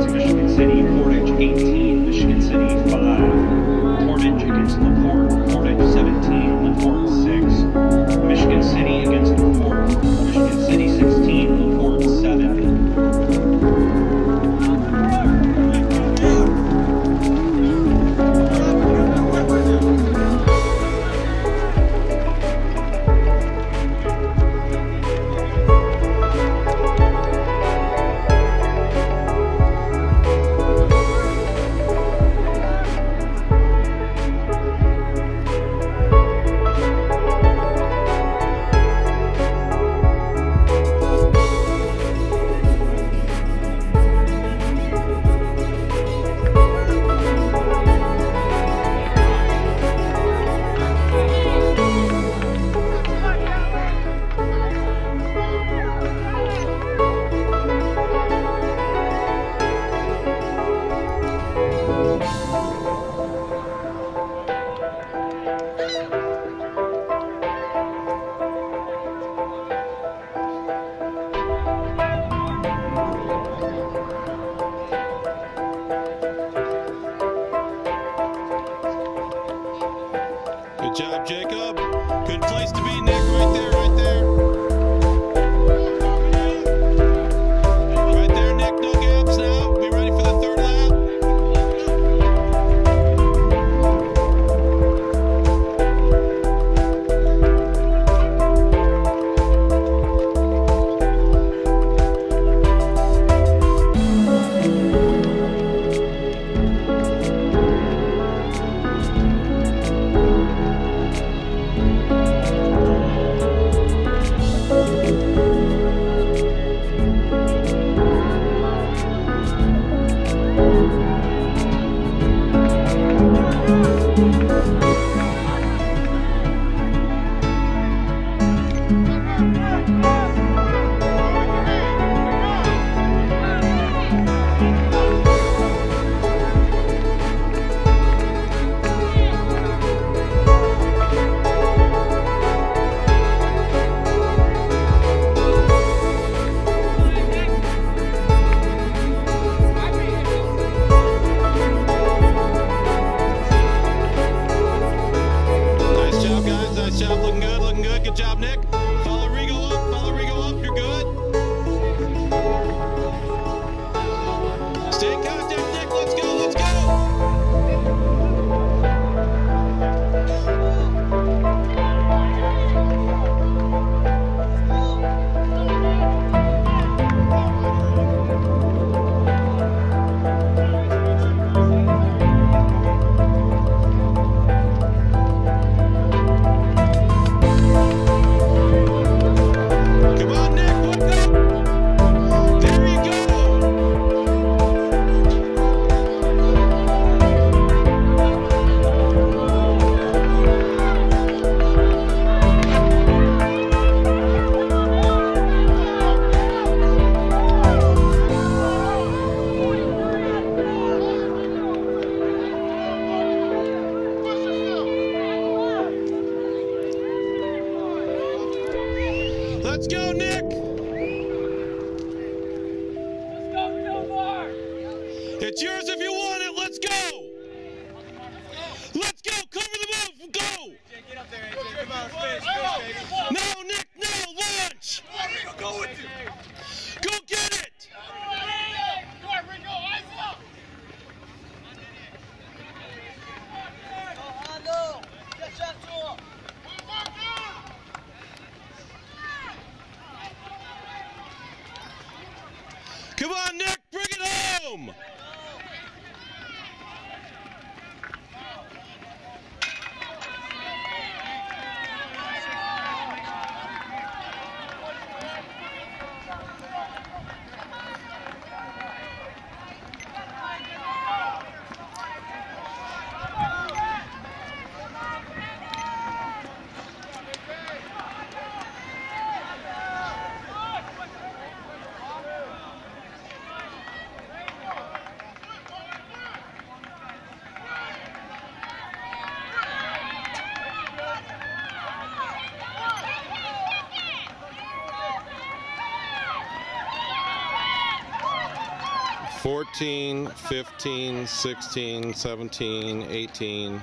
Portage Nice job. Looking good. Looking good. Good job, Nick. Let's go, Nick. Let's go, Silver! It's yours if you want it. Let's go. Let's go. Cover the move. Go. No, Nick. No. Launch. Go get it. Come on, Nick. Bring it home. 14, 15, 16, 17, 18,